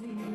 dream